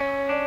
We're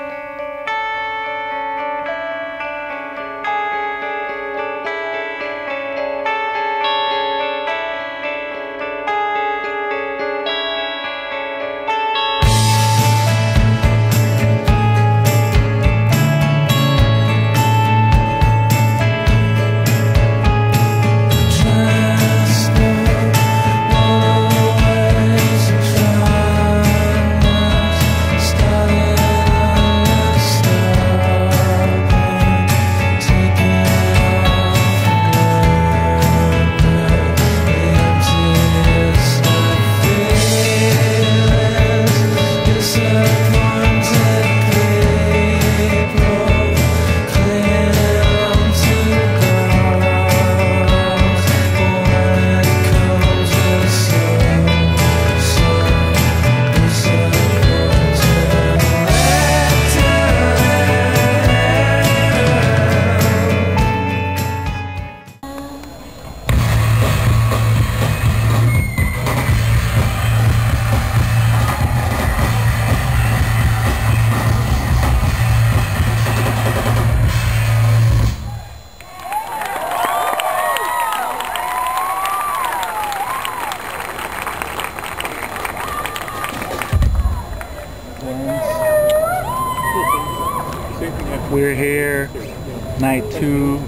night two,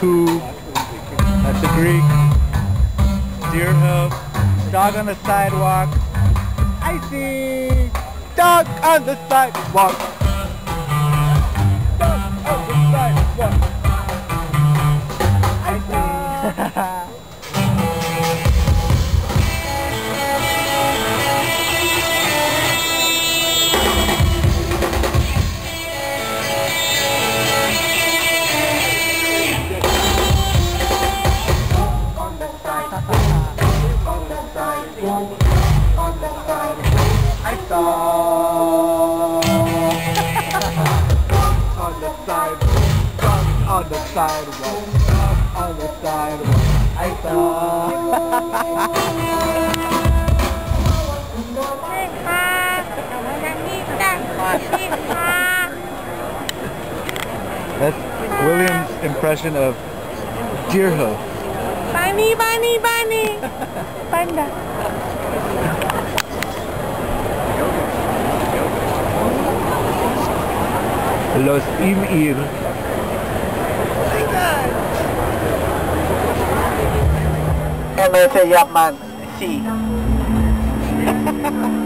two at the Greek, Deerhoof, dog on the sidewalk. I see dog on the sidewalk. on the I saw on the sidewalk on the sidewalk on the sidewalk I saw That's William's impression of Deerhoof. Bunny, bunny, bunny. Panda. Los Imir. Eme se llaman sí.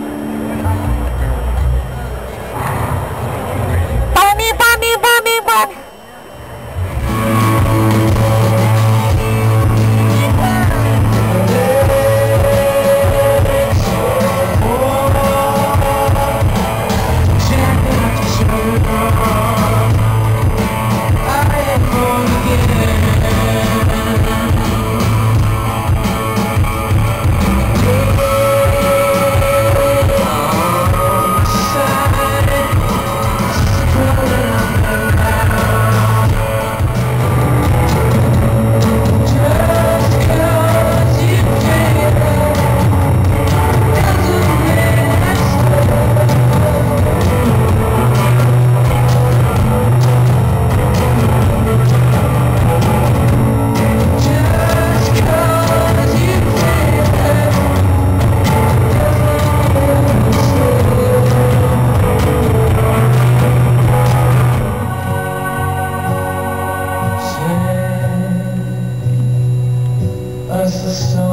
coração.